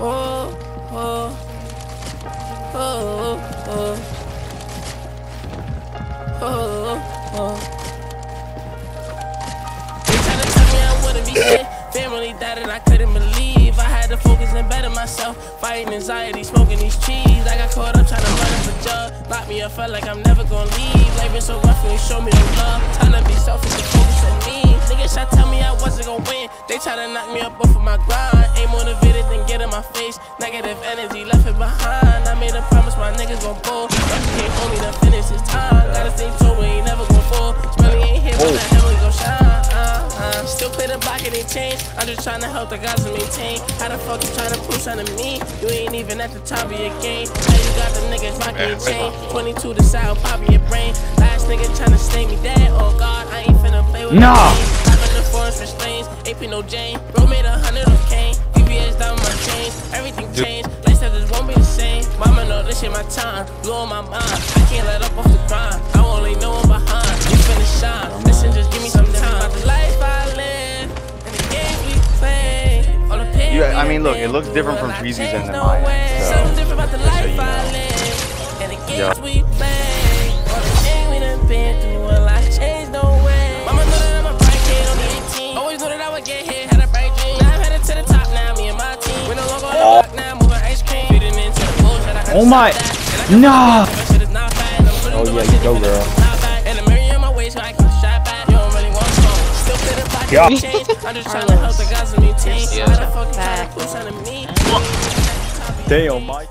Oh, oh, oh, tell me I wouldn't be shit. Family died I couldn't believe. I had to focus and better myself. Fighting anxiety, smoking these trees. I got caught up trying to run up a jug. Lock me up, felt like I'm never gonna leave. Life been so rough and you show me the love. Time to be selfish and focus on me. Niggas try tell me I wasn't gonna win. They try to knock me up off of my grind. Motivated, then get in my face. Negative energy left it behind. I made a promise my niggas gon' pull. Rusty can't hold me to finish his time. Gotta stay told we ain't never gon' fall. Smelly ain't here, but the hell we gon' shine. Uh, uh. Still play the block and they change. I'm just trying to help the guys to maintain. How the fuck you trying to prove something to me? You ain't even at the top of your game. Now you got the niggas rocking your chain. 22 to side, pop your brain. Last nigga trying to stay me dead. Oh god, I ain't finna play with No. Popping the forms for lanes. AP no Jane. Bro made a hundred of cane. VVS down my chain. Everything changed. They said this won't be the same. Mama know this shit my time. Blowing my mind. I can't let up off the grind. I only know I'm behind. You finna shine. Listen, just give me some time. The life I live. And the games we play. The pain You- I mean, look, it looks different from changed and then no mine, so- Something different about the just so life you I know. live. And the games Yeah. Oh my- Nah. Oh yeah, you go, girl. And the mirror in my waist, so I can shot back. You don't really want smoke. Still fit the block, Yeah. and change. I'm just trying to help the guys in me team. How the fuck you trying to push on me? Damn, Mike.